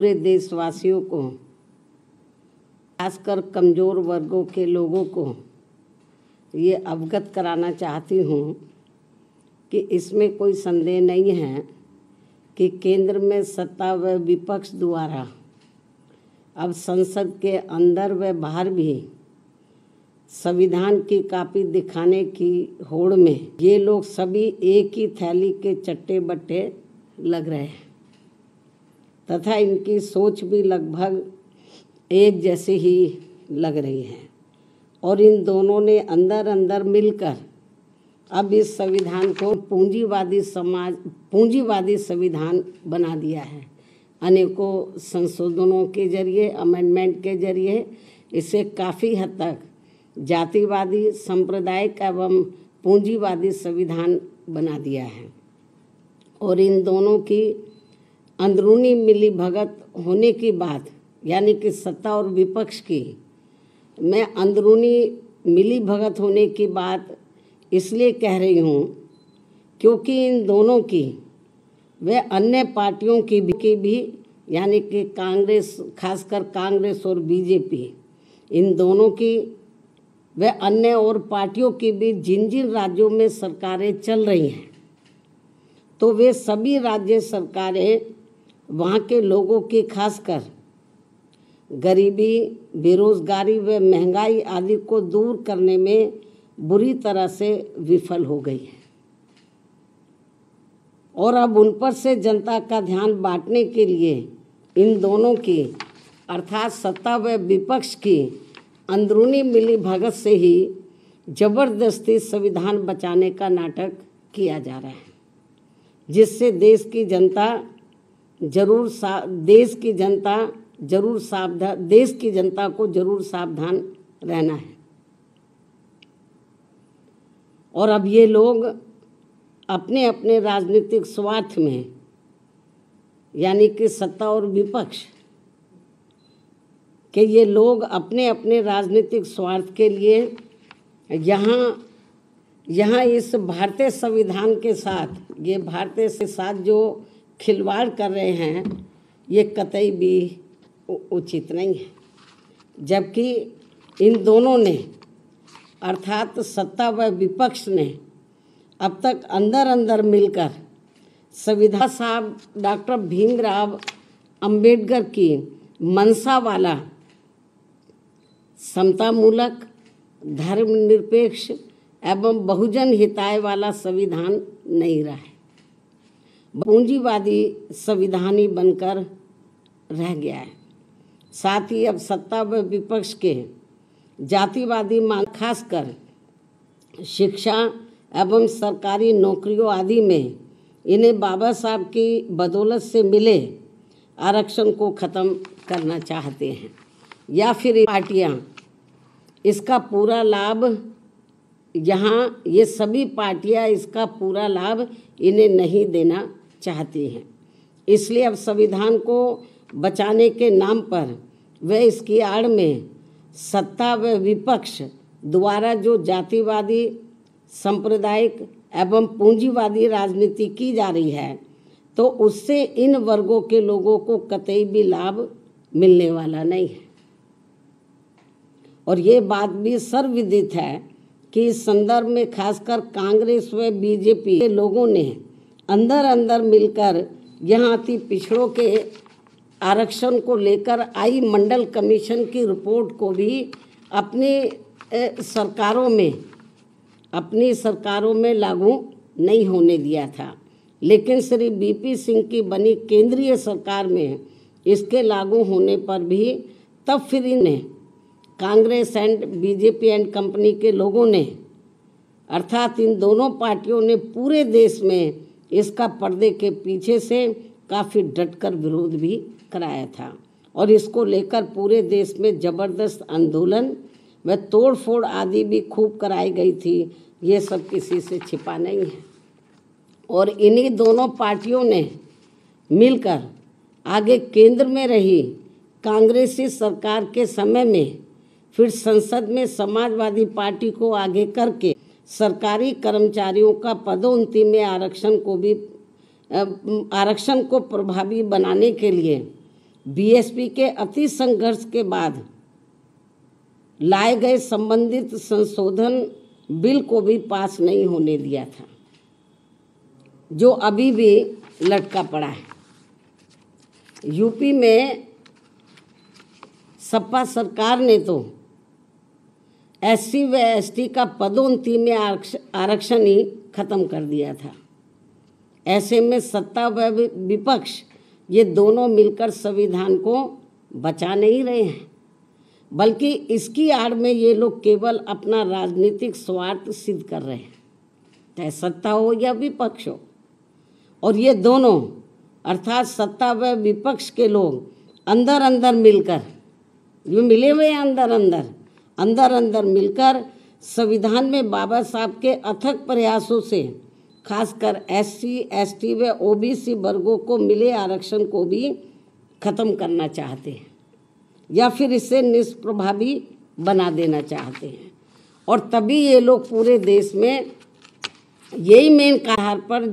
पूरे देशवासियों को, खासकर कमज़ोर वर्गों के लोगों को, ये अवगत कराना चाहती हूँ कि इसमें कोई संदेह नहीं है कि केंद्र में सत्ता व विपक्ष द्वारा, अब संसद के अंदर व बाहर भी, संविधान की कापी दिखाने की होड़ में, ये लोग सभी एक ही थैली के चट्टे बट्टे लग रहे हैं। तथा इनकी सोच भी लगभग एक जैसी ही लग रही है। और इन दोनों ने अंदर अंदर मिलकर अब इस संविधान को पूंजीवादी समाज, पूंजीवादी संविधान बना दिया है। अनेकों संशोधनों के ज़रिए अमेंडमेंट के ज़रिए इसे काफ़ी हद तक जातिवादी, सांप्रदायिक एवं पूंजीवादी संविधान बना दिया है। और इन दोनों की अंदरूनी मिली भगत होने की बात यानी कि सत्ता और विपक्ष की। मैं अंदरूनी मिली भगत होने की बात इसलिए कह रही हूँ क्योंकि इन दोनों की वे अन्य पार्टियों की भी, की भी यानी कि कांग्रेस खासकर कांग्रेस और बीजेपी इन दोनों की वे अन्य और पार्टियों की भी जिन जिन राज्यों में सरकारें चल रही हैं तो वे सभी राज्य सरकारें वहाँ के लोगों की खासकर गरीबी, बेरोजगारी व महँगाई आदि को दूर करने में बुरी तरह से विफल हो गई है। और अब उन पर से जनता का ध्यान बांटने के लिए इन दोनों की, अर्थात सत्ता व विपक्ष की, अंदरूनी मिली भगत से ही ज़बरदस्ती संविधान बचाने का नाटक किया जा रहा है, जिससे देश की जनता ज़रूर सा, देश की जनता ज़रूर सावधान देश की जनता को ज़रूर सावधान रहना है। और अब ये लोग अपने अपने राजनीतिक स्वार्थ में, यानी कि सत्ता और विपक्ष, कि ये लोग अपने अपने राजनीतिक स्वार्थ के लिए यहाँ यहाँ इस भारतीय संविधान के साथ, ये भारतीय के साथ जो खिलवाड़ कर रहे हैं, ये कतई भी उचित नहीं है। जबकि इन दोनों ने, अर्थात सत्ता व विपक्ष ने, अब तक अंदर अंदर मिलकर संविधान साहब डॉक्टर भीमराव अंबेडकर की मनसा वाला समतामूलक, धर्मनिरपेक्ष एवं बहुजन हिताय वाला संविधान नहीं रहा है। पूंजीवादी संविधानी बनकर रह गया है। साथ ही अब सत्ता व विपक्ष के जातिवादी मांग, खासकर शिक्षा एवं सरकारी नौकरियों आदि में इन्हें बाबा साहब की बदौलत से मिले आरक्षण को ख़त्म करना चाहते हैं। या फिर पार्टियाँ, इसका पूरा लाभ, यहाँ ये सभी पार्टियाँ इसका पूरा लाभ इन्हें नहीं देना चाहती हैं। इसलिए अब संविधान को बचाने के नाम पर वे इसकी आड़ में सत्ता व विपक्ष द्वारा जो जातिवादी, सांप्रदायिक एवं पूंजीवादी राजनीति की जा रही है तो उससे इन वर्गों के लोगों को कतई भी लाभ मिलने वाला नहीं है। और ये बात भी सर्वविदित है कि इस संदर्भ में खासकर कांग्रेस व बीजेपी के लोगों ने अंदर अंदर मिलकर यहाँ अति पिछड़ों के आरक्षण को लेकर आई मंडल कमीशन की रिपोर्ट को भी अपनी सरकारों में, अपनी सरकारों में लागू नहीं होने दिया था। लेकिन श्री बीपी सिंह की बनी केंद्रीय सरकार में इसके लागू होने पर भी तब फिर इन्हें Congress and BJP and company के लोगों ने, अर्थात इन दोनों पार्टियों ने पूरे देश में इसका पर्दे के पीछे से काफ़ी डटकर विरोध भी कराया था। और इसको लेकर पूरे देश में ज़बरदस्त आंदोलन व तोड़ फोड़ आदि भी खूब कराई गई थी। ये सब किसी से छिपा नहीं है। और इन्हीं दोनों पार्टियों ने मिलकर आगे केंद्र में रही कांग्रेसी सरकार के समय में फिर संसद में समाजवादी पार्टी को आगे करके सरकारी कर्मचारियों का पदोन्नति में आरक्षण को भी आरक्षण को प्रभावी बनाने के लिए बीएसपी के अति संघर्ष के बाद लाए गए संबंधित संशोधन बिल को भी पास नहीं होने दिया था, जो अभी भी लटका पड़ा है। यूपी में सपा सरकार ने तो एससी व एसटी का पदोन्नति में आरक्षण ही खत्म कर दिया था। ऐसे में सत्ता व विपक्ष ये दोनों मिलकर संविधान को बचा नहीं रहे हैं। बल्कि इसकी आड़ में ये लोग केवल अपना राजनीतिक स्वार्थ सिद्ध कर रहे हैं। चाहे सत्ता हो या विपक्ष हो। और ये दोनों, अर्थात सत्ता व विपक्ष के लोग अंदर अंदर मिलकर, जो मिले हुए हैं अंदर अंदर अंदर अंदर मिलकर संविधान में बाबा साहब के अथक प्रयासों से खासकर एससी, एसटी व ओबीसी वर्गों को मिले आरक्षण को भी खत्म करना चाहते हैं या फिर इसे निष्प्रभावी बना देना चाहते हैं। और तभी ये लोग पूरे देश में यही मेन आधार पर